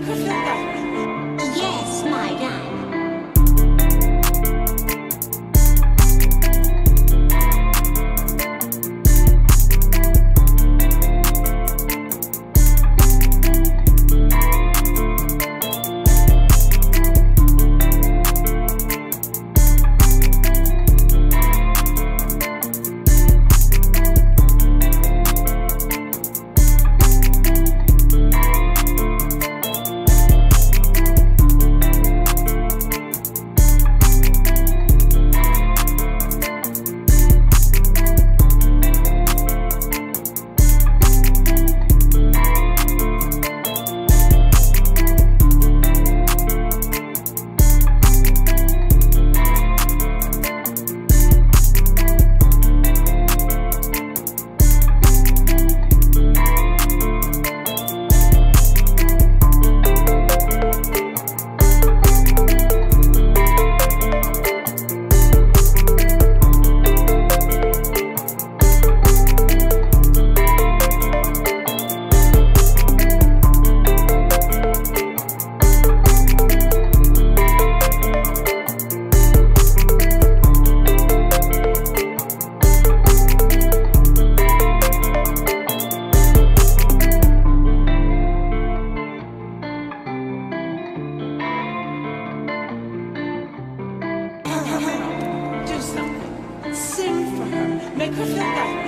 Christmas. Do something. Sing for her. Make her feel better.